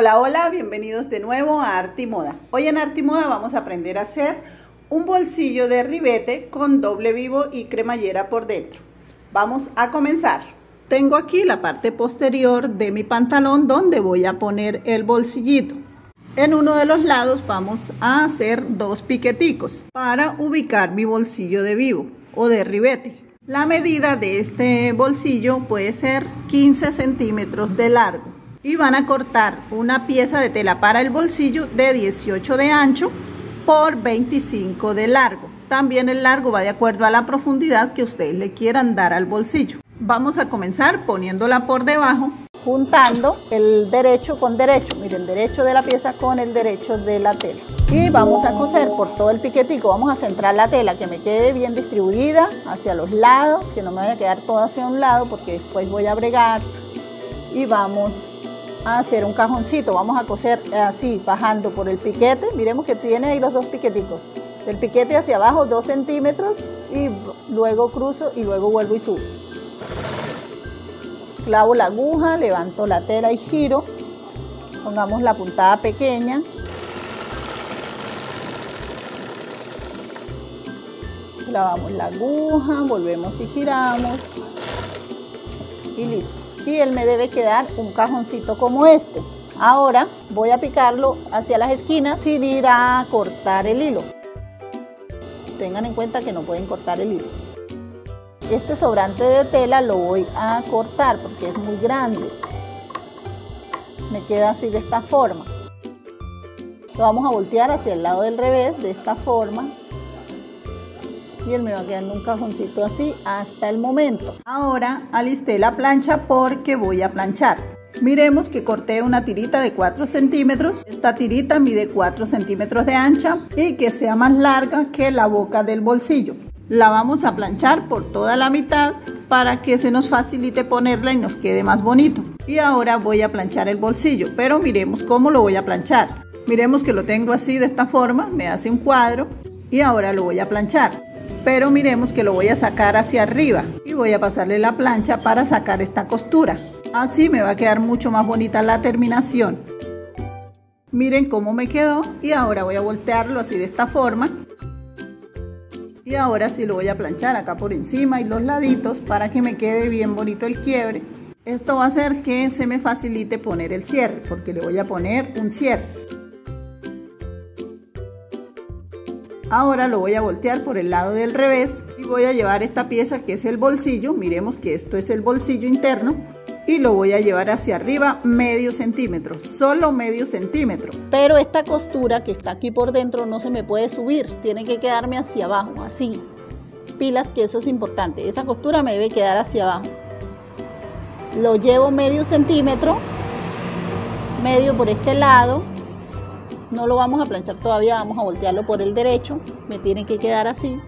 Hola, hola, bienvenidos de nuevo a Moda. Hoy en Moda vamos a aprender a hacer un bolsillo de ribete con doble vivo y cremallera por dentro. Vamos a comenzar. Tengo aquí la parte posterior de mi pantalón donde voy a poner el bolsillito. En uno de los lados vamos a hacer dos piqueticos para ubicar mi bolsillo de vivo o de ribete. La medida de este bolsillo puede ser 15 centímetros de largo y van a cortar una pieza de tela para el bolsillo de 18 de ancho por 25 de largo. También el largo va de acuerdo a la profundidad que ustedes le quieran dar al bolsillo. Vamos a comenzar poniéndola por debajo, juntando el derecho con derecho. Miren, derecho de la pieza con el derecho de la tela. Y vamos a coser por todo el piquetico. Vamos a centrar la tela que me quede bien distribuida hacia los lados, que no me vaya a quedar todo hacia un lado porque después voy a bregar. Y vamos a hacer un cajoncito. Vamos a coser así, bajando por el piquete. Miremos que tiene ahí los dos piqueticos. El piquete hacia abajo 2 centímetros y luego cruzo y luego vuelvo y subo. Clavo la aguja, levanto la tela y giro. Pongamos la puntada pequeña. Clavamos la aguja, volvemos y giramos. Y listo y él me debe quedar un cajoncito como este. Ahora voy a picarlo hacia las esquinas sin ir a cortar el hilo. Tengan en cuenta que no pueden cortar el hilo. Este sobrante de tela lo voy a cortar porque es muy grande. Me queda así de esta forma. Lo vamos a voltear hacia el lado del revés de esta forma y él me va quedando un cajoncito así hasta el momento. Ahora alisté la plancha porque voy a planchar. Miremos que corté una tirita de 4 centímetros. Esta tirita mide 4 centímetros de ancha y que sea más larga que la boca del bolsillo. La vamos a planchar por toda la mitad para que se nos facilite ponerla y nos quede más bonito. Y ahora voy a planchar el bolsillo, pero miremos cómo lo voy a planchar. Miremos que lo tengo así de esta forma, me hace un cuadro y ahora lo voy a planchar pero miremos que lo voy a sacar hacia arriba y voy a pasarle la plancha para sacar esta costura. Así me va a quedar mucho más bonita la terminación. Miren cómo me quedó y ahora voy a voltearlo así de esta forma. Y ahora sí lo voy a planchar acá por encima y los laditos para que me quede bien bonito el quiebre. Esto va a hacer que se me facilite poner el cierre porque le voy a poner un cierre. Ahora lo voy a voltear por el lado del revés y voy a llevar esta pieza que es el bolsillo. Miremos que esto es el bolsillo interno y lo voy a llevar hacia arriba medio centímetro, solo medio centímetro. Pero esta costura que está aquí por dentro no se me puede subir, tiene que quedarme hacia abajo, así. Pilas que eso es importante, esa costura me debe quedar hacia abajo. Lo llevo medio centímetro, medio por este lado no lo vamos a planchar todavía, vamos a voltearlo por el derecho. Me tiene que quedar así.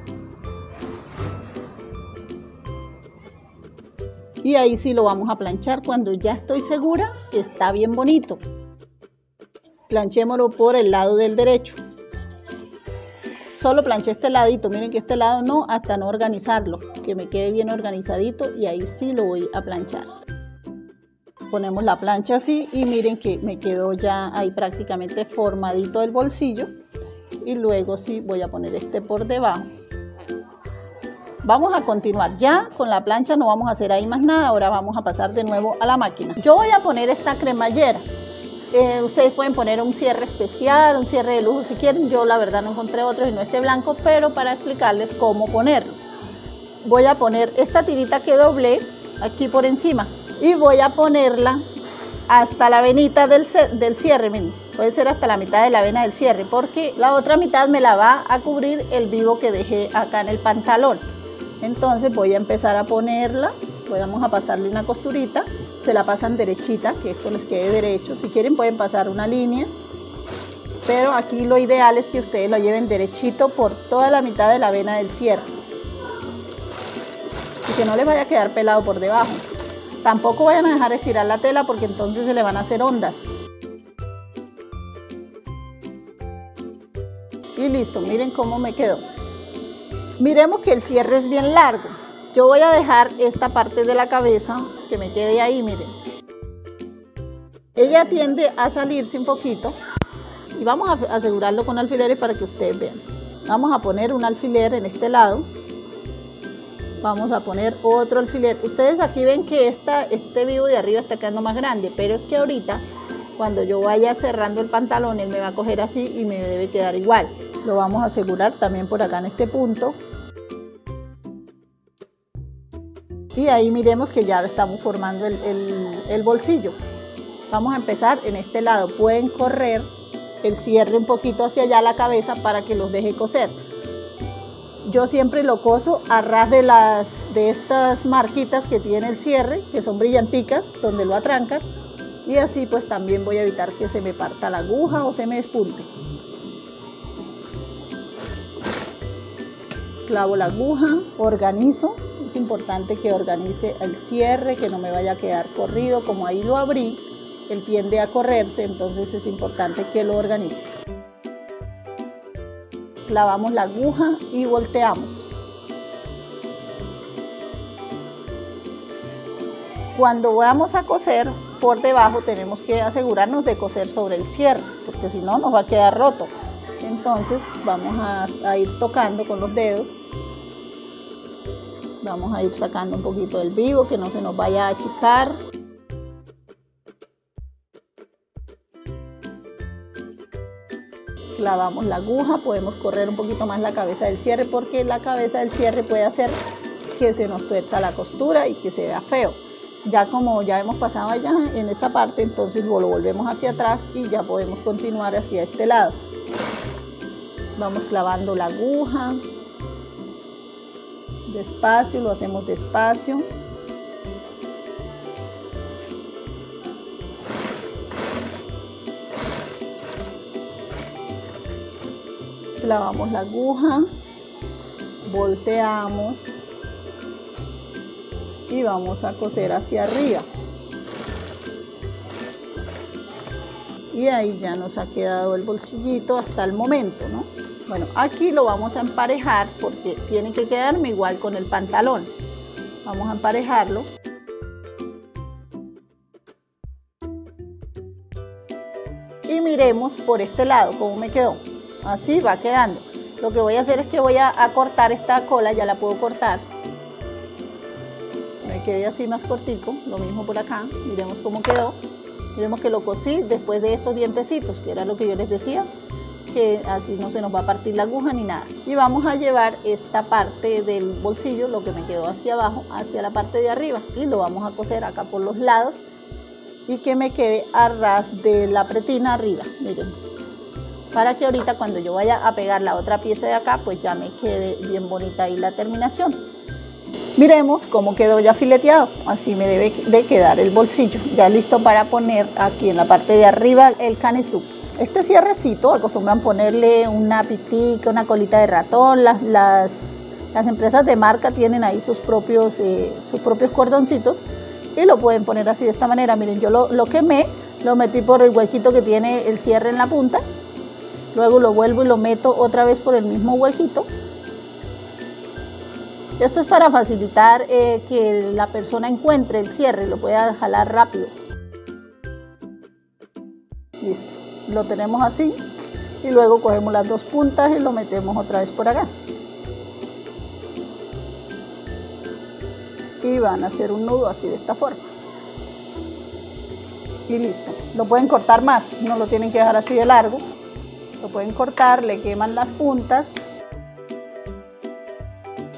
Y ahí sí lo vamos a planchar cuando ya estoy segura que está bien bonito. Planchémoslo por el lado del derecho. Solo planché este ladito, miren que este lado no, hasta no organizarlo, que me quede bien organizadito y ahí sí lo voy a planchar ponemos la plancha así y miren que me quedó ya ahí prácticamente formadito el bolsillo. Y luego sí voy a poner este por debajo. Vamos a continuar. Ya con la plancha no vamos a hacer ahí más nada. Ahora vamos a pasar de nuevo a la máquina. Yo voy a poner esta cremallera. Eh, ustedes pueden poner un cierre especial, un cierre de lujo si quieren. Yo la verdad no encontré otro y no este blanco, pero para explicarles cómo ponerlo. Voy a poner esta tirita que doblé aquí por encima y voy a ponerla hasta la venita del, del cierre, miren. puede ser hasta la mitad de la vena del cierre, porque la otra mitad me la va a cubrir el vivo que dejé acá en el pantalón. Entonces voy a empezar a ponerla, vamos a pasarle una costurita, se la pasan derechita, que esto les quede derecho. Si quieren pueden pasar una línea, pero aquí lo ideal es que ustedes lo lleven derechito por toda la mitad de la vena del cierre. Y que no les vaya a quedar pelado por debajo. Tampoco vayan a dejar estirar la tela porque entonces se le van a hacer ondas. Y listo, miren cómo me quedó. Miremos que el cierre es bien largo. Yo voy a dejar esta parte de la cabeza que me quede ahí, miren. ella tiende a salirse un poquito y vamos a asegurarlo con alfileres para que ustedes vean. Vamos a poner un alfiler en este lado. Vamos a poner otro alfiler. Ustedes aquí ven que esta, este vivo de arriba está quedando más grande, pero es que ahorita cuando yo vaya cerrando el pantalón, él me va a coger así y me debe quedar igual. Lo vamos a asegurar también por acá en este punto. Y ahí miremos que ya estamos formando el, el bolsillo. Vamos a empezar en este lado. Pueden correr el cierre un poquito hacia allá la cabeza para que los deje coser. Yo siempre lo coso a ras de, las, de estas marquitas que tiene el cierre, que son brillanticas, donde lo atrancan. Y así pues también voy a evitar que se me parta la aguja o se me despunte. Clavo la aguja, organizo. Es importante que organice el cierre, que no me vaya a quedar corrido como ahí lo abrí él tiende a correrse, entonces es importante que lo organice. Clavamos la aguja y volteamos. Cuando vamos a coser por debajo tenemos que asegurarnos de coser sobre el cierre, porque si no nos va a quedar roto. Entonces vamos a, a ir tocando con los dedos vamos a ir sacando un poquito del vivo que no se nos vaya a achicar clavamos la aguja, podemos correr un poquito más la cabeza del cierre porque la cabeza del cierre puede hacer que se nos tuerza la costura y que se vea feo. Ya como ya hemos pasado allá en esa parte, entonces lo volvemos hacia atrás y ya podemos continuar hacia este lado. Vamos clavando la aguja, despacio, lo hacemos despacio. Clavamos la aguja, volteamos y vamos a coser hacia arriba. Y ahí ya nos ha quedado el bolsillito hasta el momento, ¿no? Bueno, aquí lo vamos a emparejar porque tiene que quedarme igual con el pantalón. Vamos a emparejarlo. Y miremos por este lado cómo me quedó así va quedando. Lo que voy a hacer es que voy a, cortar esta cola ya la puedo cortar. Me quedé así más cortico lo mismo por acá miremos cómo quedó. Miremos que lo cosí después de estos dientecitos que era lo que yo les decía que así no se nos va a partir la aguja ni nada. Y vamos a llevar esta parte del bolsillo lo que me quedó hacia abajo hacia la parte de arriba y lo vamos a coser acá por los lados y que me quede a ras de la pretina arriba miren para que ahorita cuando yo vaya a pegar la otra pieza de acá, pues ya me quede bien bonita ahí la terminación. Miremos cómo quedó ya fileteado, así me debe de quedar el bolsillo, ya listo para poner aquí en la parte de arriba el canesú. Este cierrecito acostumbran ponerle una pitica, una colita de ratón, las, las, las empresas de marca tienen ahí sus propios, eh, sus propios cordoncitos y lo pueden poner así de esta manera. Miren, yo lo, lo quemé, lo metí por el huequito que tiene el cierre en la punta Luego lo vuelvo y lo meto otra vez por el mismo huequito. Esto es para facilitar eh, que la persona encuentre el cierre y lo pueda jalar rápido. Listo, lo tenemos así y luego cogemos las dos puntas y lo metemos otra vez por acá. Y van a hacer un nudo así de esta forma. Y listo. Lo pueden cortar más, no lo tienen que dejar así de largo lo pueden cortar, le queman las puntas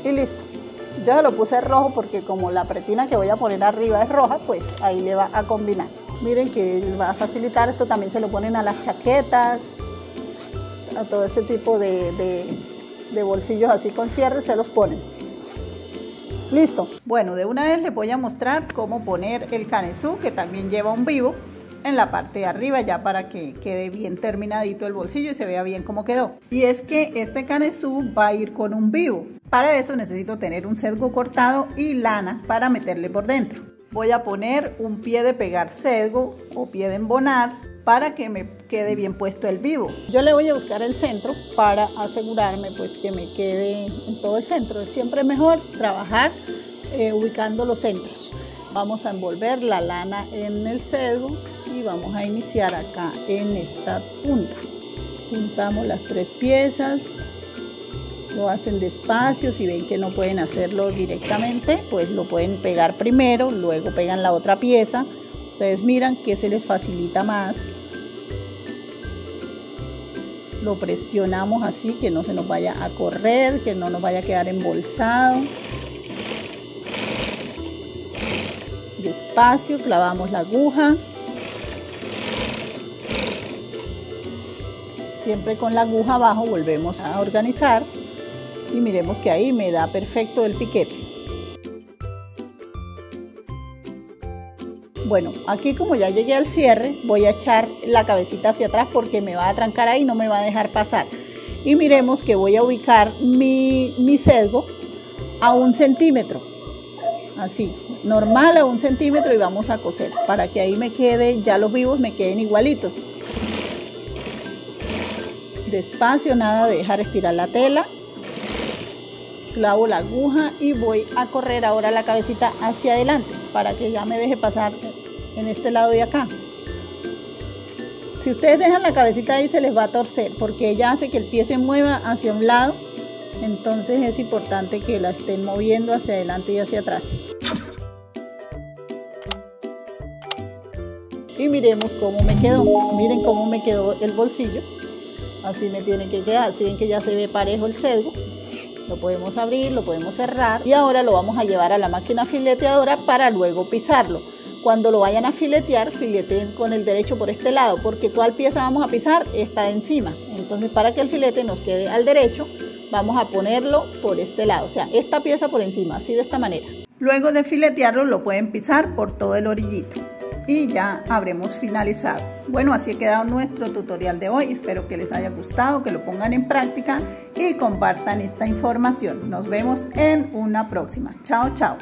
y listo. Yo se lo puse rojo porque como la pretina que voy a poner arriba es roja, pues ahí le va a combinar. Miren que va a facilitar, esto también se lo ponen a las chaquetas, a todo ese tipo de, de bolsillos así con cierre se los ponen. Listo. Bueno, de una vez les voy a mostrar cómo poner el canesú, que también lleva un vivo en la parte de arriba ya para que quede bien terminadito el bolsillo y se vea bien cómo quedó. Y es que este canesú va a ir con un vivo. Para eso necesito tener un sesgo cortado y lana para meterle por dentro. Voy a poner un pie de pegar sesgo o pie de embonar para que me quede bien puesto el vivo. Yo le voy a buscar el centro para asegurarme pues que me quede en todo el centro. Es siempre mejor trabajar eh, ubicando los centros. Vamos a envolver la lana en el sesgo y vamos a iniciar acá en esta punta. Juntamos las tres piezas lo hacen despacio si ven que no pueden hacerlo directamente pues lo pueden pegar primero luego pegan la otra pieza. Ustedes miran que se les facilita más. Lo presionamos así que no se nos vaya a correr que no nos vaya a quedar embolsado. Despacio clavamos la aguja siempre con la aguja abajo volvemos a organizar y miremos que ahí me da perfecto el piquete. Bueno aquí como ya llegué al cierre voy a echar la cabecita hacia atrás porque me va a trancar ahí no me va a dejar pasar. Y miremos que voy a ubicar mi, mi sesgo a un centímetro. Así normal a un centímetro y vamos a coser. Para que ahí me quede ya los vivos me queden igualitos despacio nada de dejar estirar la tela. Clavo la aguja y voy a correr ahora la cabecita hacia adelante para que ya me deje pasar en este lado de acá. Si ustedes dejan la cabecita ahí se les va a torcer porque ella hace que el pie se mueva hacia un lado. Entonces es importante que la estén moviendo hacia adelante y hacia atrás. Y miremos cómo me quedó. Miren cómo me quedó el bolsillo así me tiene que quedar si ven que ya se ve parejo el sesgo lo podemos abrir, lo podemos cerrar y ahora lo vamos a llevar a la máquina fileteadora para luego pisarlo. Cuando lo vayan a filetear, fileteen con el derecho por este lado, porque cuál pieza vamos a pisar está encima. Entonces, para que el filete nos quede al derecho, vamos a ponerlo por este lado, o sea, esta pieza por encima, así de esta manera. Luego de filetearlo, lo pueden pisar por todo el orillito y ya habremos finalizado. Bueno, así ha quedado nuestro tutorial de hoy. Espero que les haya gustado, que lo pongan en práctica y compartan esta información. Nos vemos en una próxima. Chao, chao.